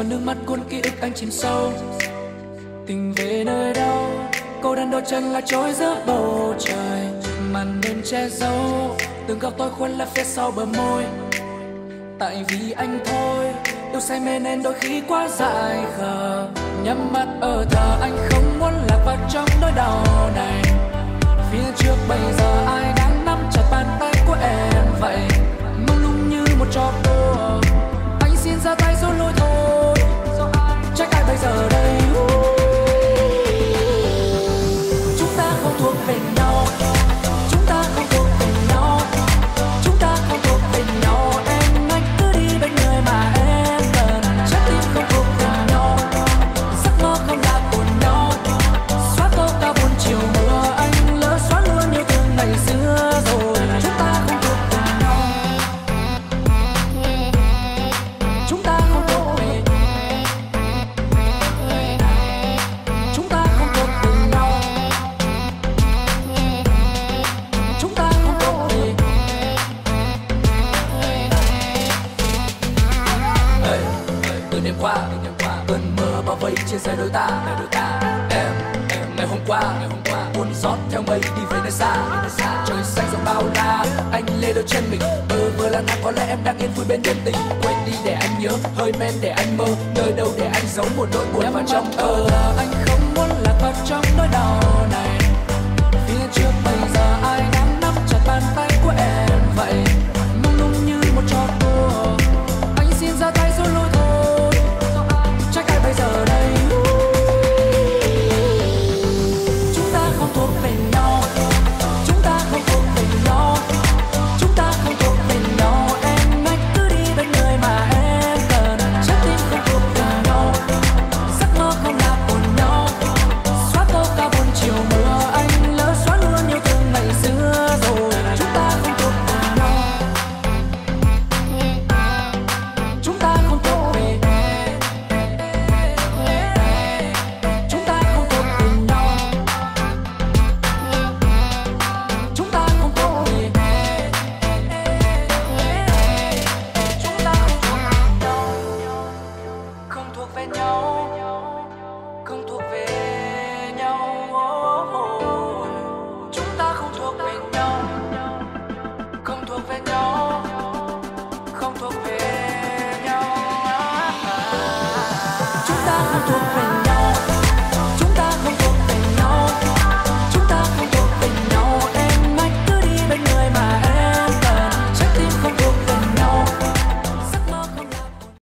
giọt nước mắt cuốn ký ức anh chìm sâu. Tình về nơi đâu cô đơn đôi chân là trôi giữa bầu trời. Màn đêm che giấu, từng góc tôi khuôn là phía sau bờ môi. Tại vì anh thôi, yêu say mê nên đôi khi quá dại khờ nhắm mắt ở thờ anh không muốn lạc vào trong nỗi đau này. Phía trước bây giờ đêm qua, cơn mưa bao vây chia sẻ đôi ta. Đôi ta em em, ngày hôm qua ngày hôm qua buồn gió theo mây đi về nơi xa. Nơi xa trời xanh rộng bao la, anh lê đôi chân mình. Bơ vơ lang thang có lẽ em đang yên vui bên nhân tình. Quên đi để anh nhớ, hơi men để anh mơ. Nơi đâu để anh giấu một nỗi buồn vào trong thơ anh không